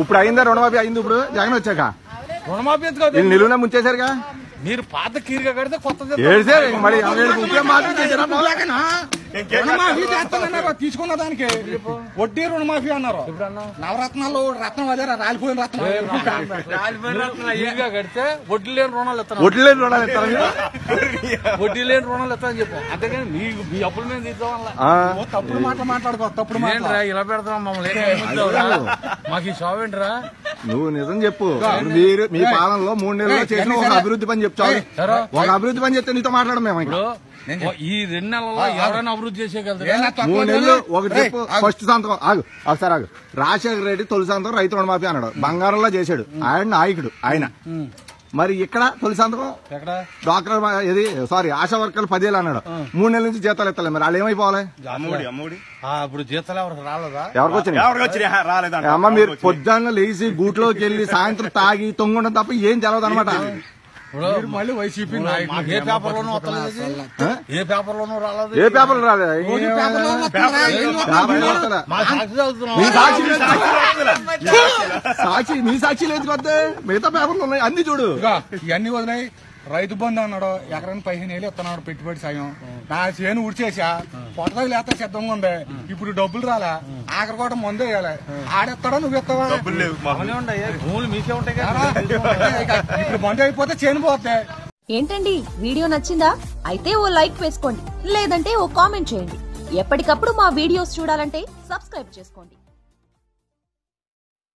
ఇప్పుడు అయిందా రుణమాఫీ? అయింది ఇప్పుడు? జగన్ వచ్చాక. రుణమాఫీ ఎందుకు నిలువున ముంచేశారుగా? మీరు పాత కీరుగా కడితే కొత్తది ఏడిసే మరి? రుణమాఫీ చేస్తానన్నారు తీసుకున్న దానికి. వడ్డీ రుణమాఫీ అన్నారు. నవరత్నాలు రత్నం అదే రాలిపోయిన రత్నం. కడితే వడ్డీ లేని రుణాలు ఇస్తాను. ఒట్లు లేని రుణాలు ఇస్తారా మీరు? వడ్డీ లేని రుణాలు ఇస్తాను చెప్పు. అంతేగాని మీ మీ అప్పుల మీద ఓ తప్పుడు మాటలు మాట్లాడుకో తప్పుడు ఇలా పెడతాం మమ్మల్ని? మాకు ఈ షాప్ ఏంట్రా? నువ్వు నిజం చెప్పు. మీరు మీ పాలనలో మూడు నెలల్లో చేసిన ఒక అభివృద్ధి పని సరే. ఒక అభివృద్ధి పని చెప్తే నీతో మాట్లాడడం మేము ఇంకా? ఈ రెండు నెలల్లో ఎవరైనా అభివృద్ధి చేసేయగలరు మూడు నెలలు? ఒకటి చెప్పు. ఫస్ట్ సంతకం ఆగు. ఒకసారి ఆగు. రాజశేఖర రెడ్డి తొలి సంతకం రైతు రుణమాఫీ అన్నాడు. బంగారంలో చేశాడు. ఆయన నాయకుడు ఆయన. మరి ఇక్కడ తొలి సంతకం? డాక్టర్ ఇది సారీ ఆశా వర్కర్లు పదేళ్ళు అన్నాడు. మూడు నెలల నుంచి జీతాలు ఎత్తలే మరి వాళ్ళు ఏమైపోవాలి? అమ్ముడి అమ్ముడి ఆ, ఇప్పుడు జీతాలు ఎవరికి రాలేదా? అమ్మ మీరు పొద్దున్న లేచి గూట్లోకి వెళ్ళి సాయంత్రం తాగి తొంగుండం తప్ప ఏం తెలవదు అనమాట మీరు మళ్ళీ వైసీపీ నాయకులు. మాకు ఏ పేపర్ లోనూ వస్తలేదు ఇది? ఏ పేపర్ లోనూ రాలేదు ఏ పేపర్లు రాలే రోజు పేపర్లో వస్తుందా? ఏం వస్తుందా? పేపర్లు వస్తలే. మా సాక్షి మీ సాక్షి సాక్షి మీ సాక్షి లేదు కొద్ది మిగతా పేపర్లు ఉన్నాయి అన్ని చూడు ఇవన్నీ వదిలేయి రైతు బంధు అన్నాడు ఎకరానికి పదిహేను వేలు ఇస్తున్నాడు పెట్టుబడి సాయం. నా చేను ఉడిచేసా పొట్టది లేత సిద్ధంగా ఉంది. ఇప్పుడు డబ్బులు రాలా ఆఖరి కూడా మందు వేయాలి. ఆడెత్తాడా నువ్వు ఎత్తావా? ఇప్పుడు మందు అయిపోతే చేను పోతే. ఏంటండి వీడియో నచ్చిందా? అయితే ఓ లైక్ వేసుకోండి లేదంటే ఓ కామెంట్ చేయండి. ఎప్పటికప్పుడు మా వీడియోస్ చూడాలంటే సబ్స్క్రైబ్ చేసుకోండి.